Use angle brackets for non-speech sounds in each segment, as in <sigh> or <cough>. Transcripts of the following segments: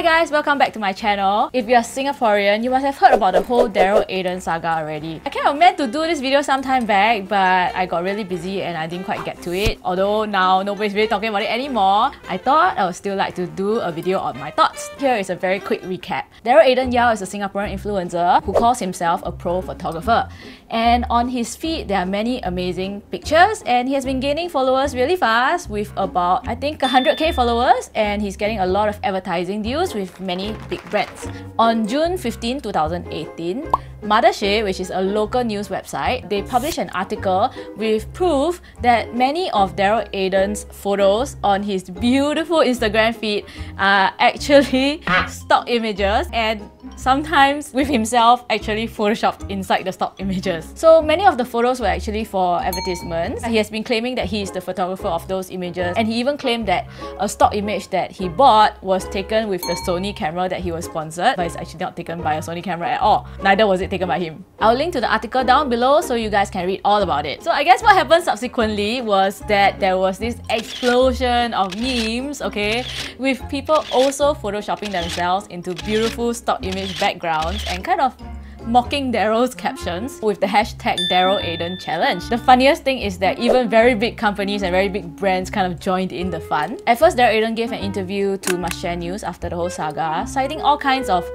Hi guys, welcome back to my channel. If you're Singaporean, you must have heard about the whole Daryl Aiden saga already. I kind of meant to do this video some time back, but I got really busy and I didn't quite get to it. Although now nobody's really talking about it anymore, I thought I would still like to do a video on my thoughts. Here is a very quick recap. Daryl Aiden Yow is a Singaporean influencer who calls himself a pro photographer. And on his feed, there are many amazing pictures. And he has been gaining followers really fast with about, I think, 100k followers. And he's getting a lot of advertising deals with many big brands. On June 15, 2018, Mothership, which is a local news website, they published an article with proof that many of Daryl Aiden's photos on his beautiful Instagram feed are actually <laughs> stock images. And sometimes with himself actually photoshopped inside the stock images. So many of the photos were actually for advertisements. He has been claiming that he is the photographer of those images and he even claimed that a stock image that he bought was taken with the Sony camera that he was sponsored but it's actually not taken by a Sony camera at all. Neither was it taken by him. I'll link to the article down below so you guys can read all about it. So I guess what happened subsequently was that there was this explosion of memes, okay, with people also photoshopping themselves into beautiful stock image backgrounds and kind of mocking Daryl's captions with the hashtag Daryl Aiden Challenge. The funniest thing is that even very big companies and very big brands kind of joined in the fun. At first, Daryl Aiden gave an interview to Must News after the whole saga, citing all kinds of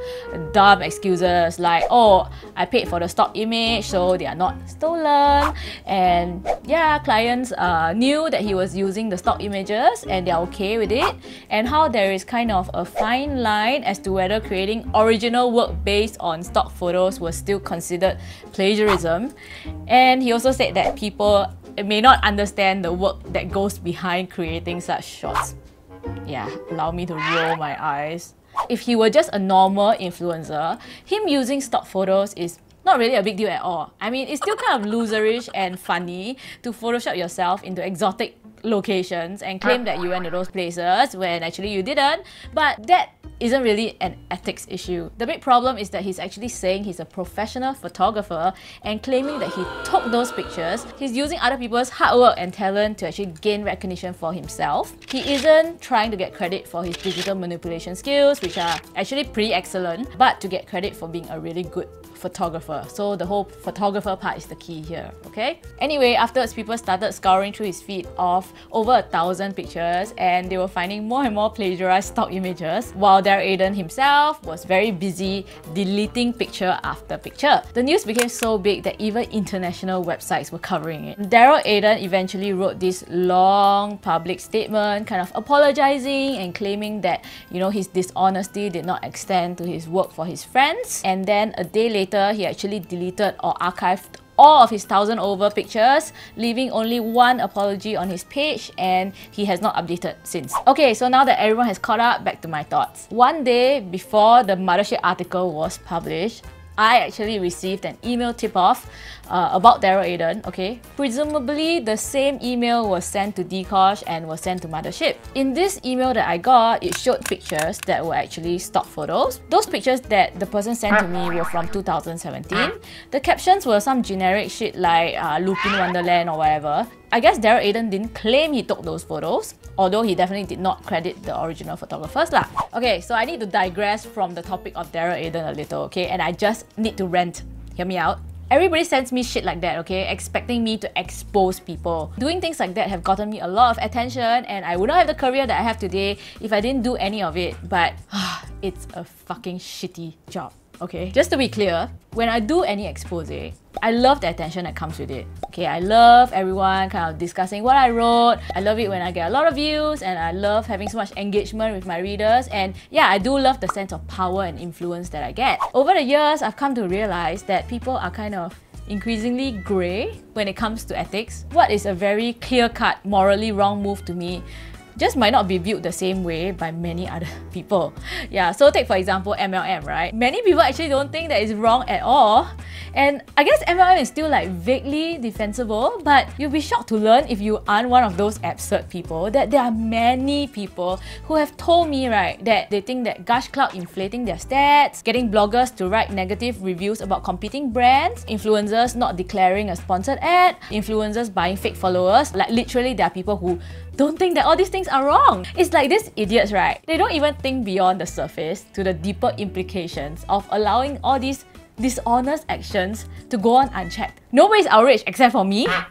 dumb excuses like, oh, I paid for the stock image, so they are not stolen. And yeah, clients uh, knew that he was using the stock images and they're okay with it. And how there is kind of a fine line as to whether creating original work based on stock photos was still considered plagiarism. And he also said that people may not understand the work that goes behind creating such shots. Yeah, allow me to roll my eyes. If he were just a normal influencer, him using stock photos is not really a big deal at all. I mean, it's still kind of loserish and funny to Photoshop yourself into exotic locations and claim that you went to those places when actually you didn't. But that isn't really an ethics issue. The big problem is that he's actually saying he's a professional photographer and claiming that he took those pictures. He's using other people's hard work and talent to actually gain recognition for himself. He isn't trying to get credit for his digital manipulation skills, which are actually pretty excellent, but to get credit for being a really good photographer. So the whole photographer part is the key here, okay? Anyway, afterwards people started scouring through his feed of over a thousand pictures and they were finding more and more plagiarized stock images while Daryl Aiden himself was very busy deleting picture after picture. The news became so big that even international websites were covering it. Daryl Aiden eventually wrote this long public statement kind of apologizing and claiming that, you know, his dishonesty did not extend to his work for his friends. And then a day later later, he actually deleted or archived all of his thousand over pictures, leaving only one apology on his page and he has not updated since. Okay, so now that everyone has caught up, back to my thoughts. One day before the Mothership article was published, I actually received an email tip-off uh, about Daryl Aiden, okay? Presumably, the same email was sent to Dcosh and was sent to Mothership. In this email that I got, it showed pictures that were actually stock photos. Those pictures that the person sent to me were from 2017. The captions were some generic shit like uh, Lupin Wonderland or whatever. I guess Daryl Aiden didn't claim he took those photos, although he definitely did not credit the original photographers lah. Okay, so I need to digress from the topic of Daryl Aiden a little, okay? And I just need to rant. Hear me out. Everybody sends me shit like that, okay? Expecting me to expose people. Doing things like that have gotten me a lot of attention and I would not have the career that I have today if I didn't do any of it. But <sighs> it's a fucking shitty job okay? Just to be clear, when I do any expose, I love the attention that comes with it. Okay, I love everyone kind of discussing what I wrote. I love it when I get a lot of views and I love having so much engagement with my readers. And yeah, I do love the sense of power and influence that I get. Over the years, I've come to realize that people are kind of increasingly grey when it comes to ethics. What is a very clear-cut, morally wrong move to me just might not be viewed the same way by many other <laughs> people. Yeah, so take for example MLM, right? Many people actually don't think that it's wrong at all. And I guess MLM is still like vaguely defensible, but you'll be shocked to learn if you aren't one of those absurd people that there are many people who have told me, right, that they think that Gushcloud inflating their stats, getting bloggers to write negative reviews about competing brands, influencers not declaring a sponsored ad, influencers buying fake followers. Like literally there are people who don't think that all these things are wrong. It's like these idiots, right? They don't even think beyond the surface to the deeper implications of allowing all these dishonest actions to go on unchecked. Nobody's outraged except for me. Ah.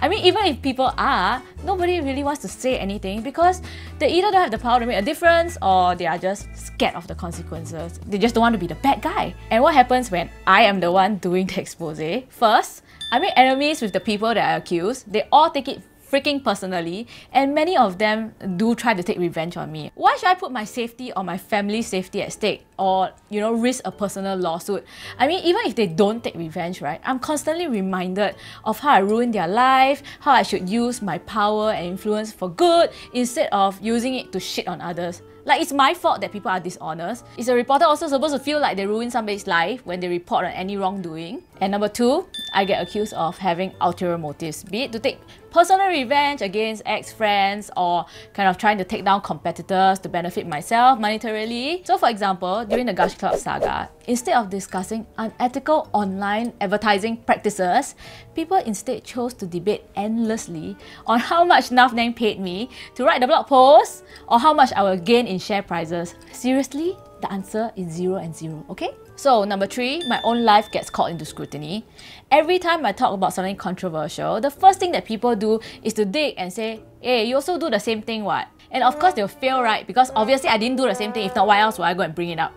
I mean, even if people are, nobody really wants to say anything because they either don't have the power to make a difference or they are just scared of the consequences. They just don't want to be the bad guy. And what happens when I am the one doing the expose? First, I make enemies with the people that I accuse. They all take it freaking personally, and many of them do try to take revenge on me. Why should I put my safety or my family's safety at stake or, you know, risk a personal lawsuit? I mean, even if they don't take revenge, right, I'm constantly reminded of how I ruined their life, how I should use my power and influence for good instead of using it to shit on others. Like, it's my fault that people are dishonest. Is a reporter also supposed to feel like they ruin somebody's life when they report on any wrongdoing? And number two, I get accused of having ulterior motives, be it to take personal revenge against ex-friends or kind of trying to take down competitors to benefit myself monetarily. So for example, during the Gushcloud saga, instead of discussing unethical online advertising practices, people instead chose to debate endlessly on how much Nang paid me to write the blog post or how much I will gain in share prices. Seriously? The answer is zero and zero, okay? So number three, my own life gets called into scrutiny. Every time I talk about something controversial, the first thing that people do is to dig and say, hey, you also do the same thing, what? And of course they'll fail, right? Because obviously I didn't do the same thing, if not why else would I go and bring it up?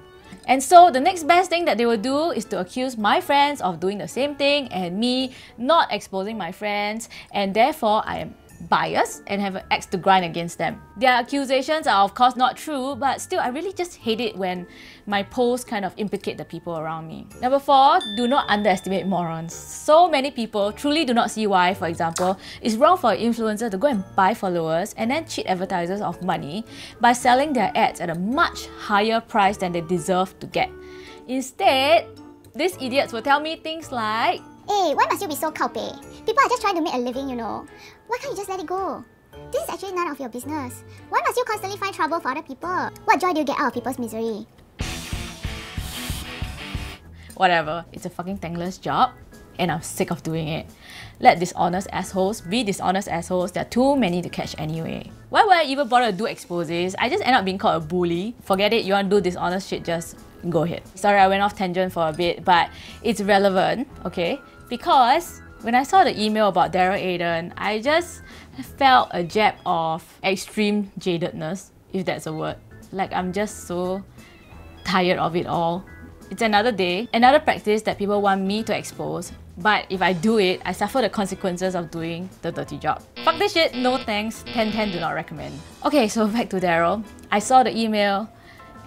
And so the next best thing that they will do is to accuse my friends of doing the same thing and me not exposing my friends and therefore I am bias and have an axe to grind against them. Their accusations are of course not true, but still I really just hate it when my posts kind of implicate the people around me. Number four, do not underestimate morons. So many people truly do not see why, for example, it's wrong for an influencer to go and buy followers and then cheat advertisers of money by selling their ads at a much higher price than they deserve to get. Instead, these idiots will tell me things like, Hey, why must you be so cowpay? People are just trying to make a living, you know. Why can't you just let it go? This is actually none of your business. Why must you constantly find trouble for other people? What joy do you get out of people's misery? Whatever, it's a fucking thankless job and I'm sick of doing it. Let dishonest assholes be dishonest assholes. There are too many to catch anyway. Why would I even bother to do exposes? I just end up being called a bully. Forget it, you want to do dishonest shit, just go ahead. Sorry, I went off tangent for a bit, but it's relevant, okay? Because when I saw the email about Daryl Aiden, I just felt a jab of extreme jadedness, if that's a word. Like I'm just so tired of it all. It's another day, another practice that people want me to expose. But if I do it, I suffer the consequences of doing the dirty job. Fuck this shit, no thanks, 1010 do not recommend. Okay, so <laughs> back to Daryl. I saw the email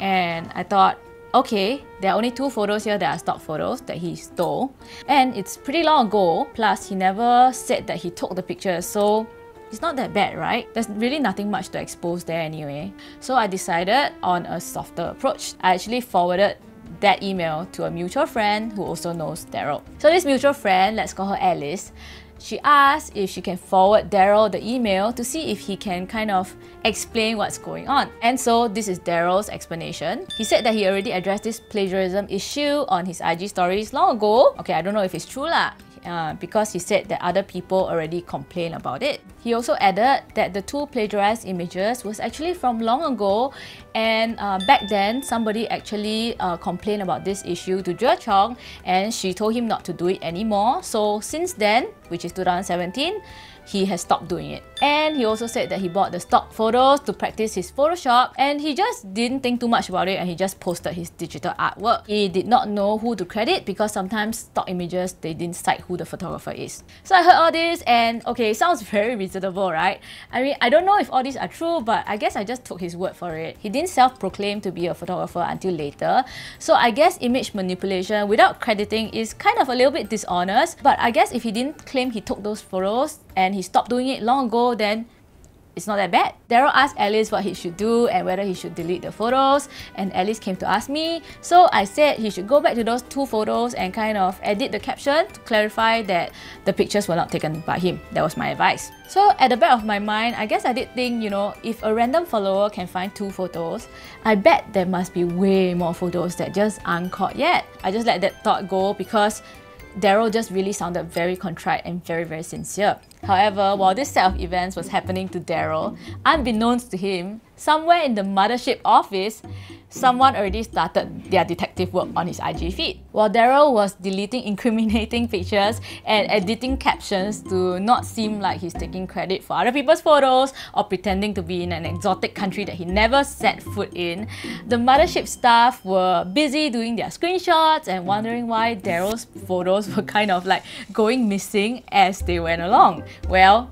and I thought, okay, there are only two photos here that are stock photos that he stole. And it's pretty long ago, plus he never said that he took the pictures, so it's not that bad, right? There's really nothing much to expose there anyway. So I decided on a softer approach. I actually forwarded that email to a mutual friend who also knows Daryl. So this mutual friend, let's call her Alice, she asked if she can forward Daryl the email to see if he can kind of explain what's going on. And so this is Daryl's explanation. He said that he already addressed this plagiarism issue on his IG stories long ago. Okay, I don't know if it's true lah. Uh, because he said that other people already complained about it. He also added that the two plagiarized images was actually from long ago and uh, back then somebody actually uh, complained about this issue to Drea Chong and she told him not to do it anymore. So since then, which is 2017, he has stopped doing it. And he also said that he bought the stock photos to practice his Photoshop and he just didn't think too much about it and he just posted his digital artwork. He did not know who to credit because sometimes stock images, they didn't cite who the photographer is. So I heard all this and okay, it sounds <laughs> very reasonable, right? I mean, I don't know if all these are true, but I guess I just took his word for it. He didn't self-proclaim to be a photographer until later. So I guess image manipulation without crediting is kind of a little bit dishonest, but I guess if he didn't claim he took those photos, and he stopped doing it long ago, then it's not that bad. Daryl asked Alice what he should do and whether he should delete the photos, and Alice came to ask me. So I said he should go back to those two photos and kind of edit the caption to clarify that the pictures were not taken by him. That was my advice. So at the back of my mind, I guess I did think, you know, if a random follower can find two photos, I bet there must be way more photos that just aren't caught yet. I just let that thought go because Daryl just really sounded very contrite and very, very sincere. However, while this set of events was happening to Daryl, unbeknownst to him, somewhere in the mothership office, someone already started their detective work on his IG feed. While Daryl was deleting <laughs> incriminating pictures and editing captions to not seem like he's taking credit for other people's photos or pretending to be in an exotic country that he never set foot in, the mothership staff were busy doing their screenshots and wondering why Daryl's photos were kind of like going missing as they went along. Well,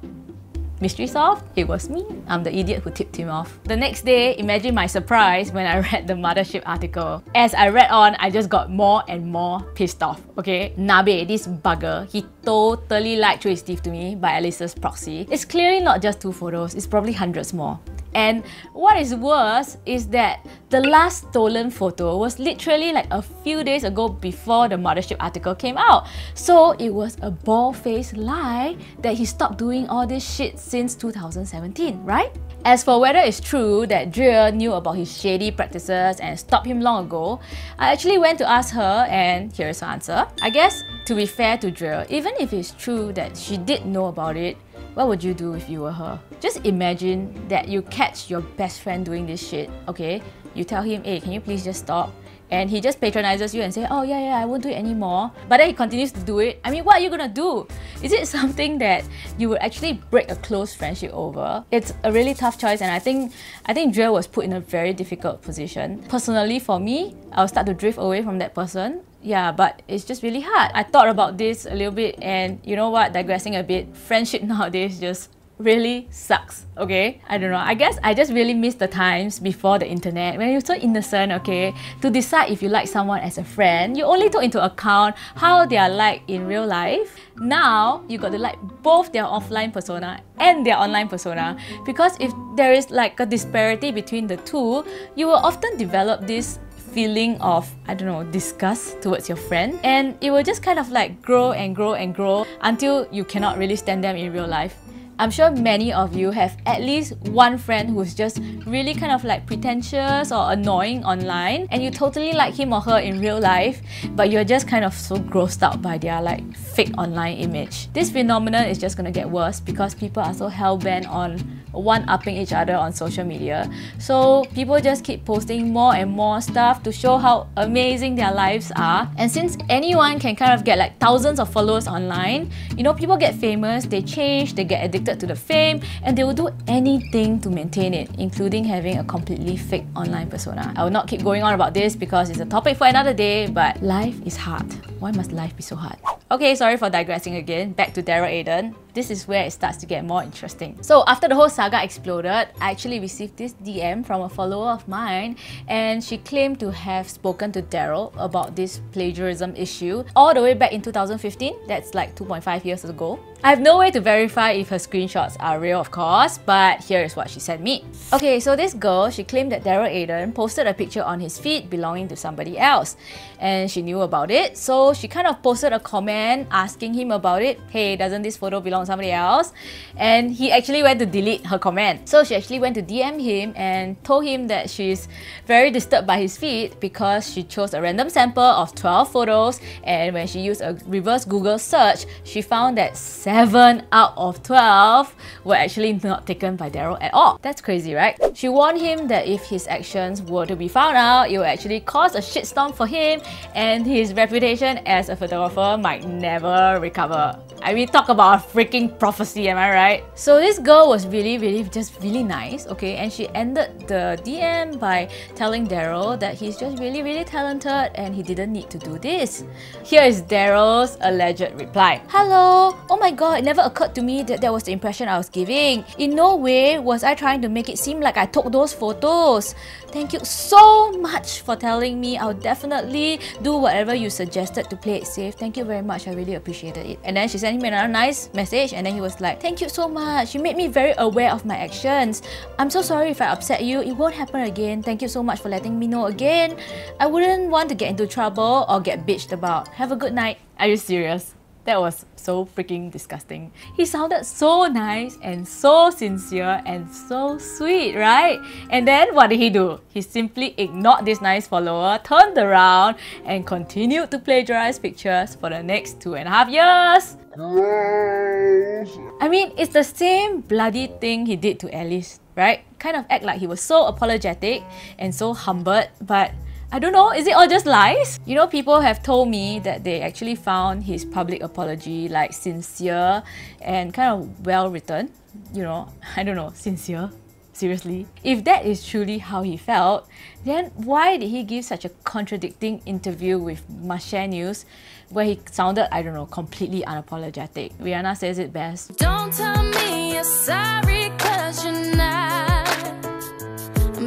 Mystery solved? It was me. I'm the idiot who tipped him off. The next day, imagine my surprise when I <laughs> read the Mothership article. As I read on, I just got more and more pissed off. Okay, Nabe, this bugger, he totally lied through his teeth to me by Alice's proxy. It's clearly not just two photos, it's probably hundreds more. And what is worse is that the last stolen photo was literally like a few days ago before the Mothership article came out. So it was a bald-faced lie that he stopped doing all this shit since 2017, right? As for whether it's true that Drea knew about his shady practices and stopped him long ago, I actually went to ask her and here's her answer. I guess to be fair to Drea, even if it's true that she did know about it, what would you do if you were her? Just imagine that you catch your best friend doing this shit, okay? You tell him, hey, can you please just stop? And he just patronizes you and say, oh yeah, yeah, I won't do it anymore. But then he continues to do it. I mean, what are you gonna do? Is it <laughs> something that you would actually break a close friendship over? It's a really tough choice and I think I think Drea was put in a very difficult position. Personally for me, I'll start to drift away from that person yeah, but it's just really hard. I thought about this a little bit, and you know what? Digressing a bit, friendship <laughs> nowadays just really sucks, okay? I don't know. I guess I just really miss the times before the internet when you're so innocent, okay? To decide if you like someone as a friend, you only took into account how they are like in real life. Now, you got to like both their offline persona and their online persona because if there is like a disparity between the two, you will often develop this feeling of, I don't know, disgust towards your friend. And it will just kind of like grow and grow and grow until you cannot really stand them in real life. I'm sure many of you have at least one friend who's just really kind of like pretentious or annoying online and you totally like him or her in real life but you're just kind of so grossed out by their like fake online image. This phenomenon is just gonna get worse because people are so hell-bent on one-upping each other on social media. So people just keep posting more and more stuff to show how amazing their lives are. And since anyone can kind of get like thousands of followers online, you know, people get famous, they change, they get addicted to the fame, and they will do anything to maintain it, including having a completely fake online persona. I will not keep going on about this because it's a topic for another day, but life is hard. Why must life be so hard? Okay, sorry for digressing again. Back to Daryl Aiden this is where it starts to get more interesting. So after the whole saga exploded, I actually received this DM from a follower of mine and she claimed to have spoken to Daryl about this plagiarism issue all the way back in 2015. That's like 2.5 years ago. I have no way to verify if her screenshots are real, of course, but here is what she sent me. Okay, so this girl, she claimed that Daryl Aiden posted a picture on his feed belonging to somebody else, and she knew about it, so she kind of posted a comment asking him about it. Hey, doesn't this photo belong to somebody else? And he actually went to delete her comment. So she actually went to DM him and told him that she's very disturbed by his feed because she chose a random sample of 12 photos, and when she used a reverse Google search, she found that 7 out of 12 were actually not taken by Daryl at all. That's crazy, right? She warned him that if his actions were to be found out, it would actually cause a shitstorm for him and his reputation as a photographer might never recover. I mean, talk about a freaking prophecy, am I right? So this girl was really, really, just really nice, okay? And she ended the DM by telling Daryl that he's just really, really talented and he didn't need to do this. Here is Daryl's alleged reply. Hello, oh my god, it never occurred to me that that was the impression I was giving. In no way was I trying to make it seem like I took those photos. Thank you so much for telling me. I'll definitely do whatever you suggested to play it safe. Thank you very much. I really appreciated it. And then she sent me another nice message and then he was like, Thank you so much. You made me very aware of my actions. I'm so sorry if I upset you. It won't happen again. Thank you so much for letting me know again. I wouldn't want to get into trouble or get bitched about. Have a good night. Are you serious? That was so freaking disgusting. He sounded so nice and so sincere and so sweet, right? And then what did he do? He simply ignored this nice follower, turned around, and continued to plagiarize pictures for the next two and a half years. I I mean, it's the same bloody thing he did to Alice, right? Kind of act like he was so apologetic and so humbled, but I don't know, is it all just lies? You know, people have told me that they actually found his public apology like sincere and kind of well written. You know, <laughs> I don't know, sincere. Seriously? If that is truly how he felt, then why did he give such a contradicting interview with Must News where he sounded, I don't know, completely unapologetic? Rihanna says it best. Don't tell me you're sorry cause you're not.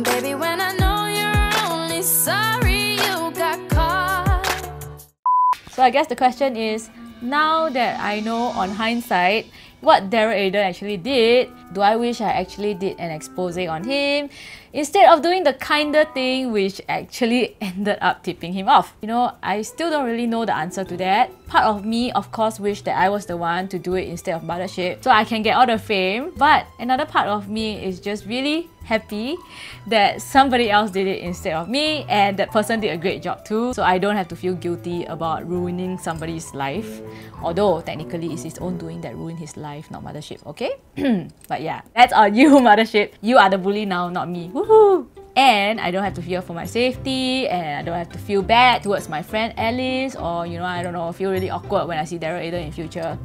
Baby, when I know So I guess the question is, now that I know on hindsight what Daryl Aiden actually did, do I wish I actually did an expose on him instead of doing the kinder thing which actually <laughs> ended up tipping him off? You know, I still don't really know the answer to that. Part of me, of course, wish that I was the one to do it instead of Mothership so I can get all the fame. But another part of me is just really happy that somebody else did it instead of me and that person did a great job too so I don't have to feel guilty about ruining somebody's life although technically it's his own doing that ruined his life not mothership okay? <clears throat> But yeah that's on you <laughs> mothership. You are the bully now not me. Woohoo! And I don't have to fear for my safety and I don't have to feel bad towards my friend Alice or you know I don't know feel really awkward when I see Daryl Aiden in future.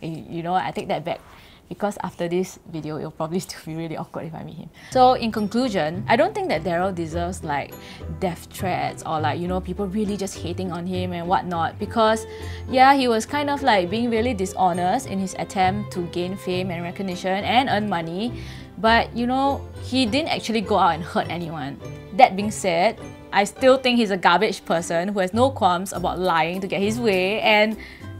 You know I take that back because after this video, it'll probably <laughs> still be really awkward if I meet him. So in conclusion, I don't think that Daryl deserves like death threats or like, you know, people really just hating on him and whatnot because yeah, he was kind of like being really dishonest in his attempt to gain fame and recognition and earn money. But you know, he didn't actually go out and hurt anyone. That being said, I still think he's a garbage person who has no qualms about lying to get his way and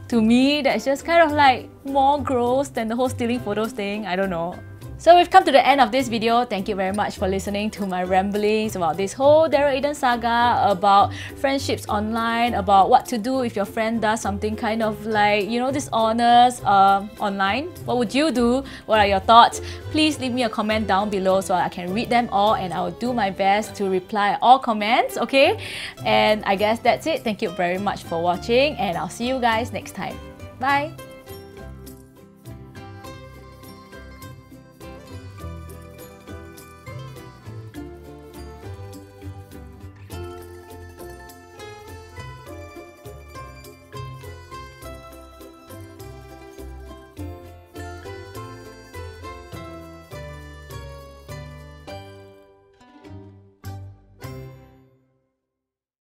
to me, that's just kind of like more gross than the whole stealing photos thing. I don't know. So we've come to the end of this video. Thank you very much for listening to my ramblings about this whole Daryl Aiden saga, about friendships online, about what to do if your friend does something kind of like, you know, dishonest uh, online. What would you do? What are your thoughts? Please leave me a comment down below so I can read them all and I'll do my best to reply all comments, okay? And I guess that's it. Thank you very much for watching and I'll see you guys next time. Bye!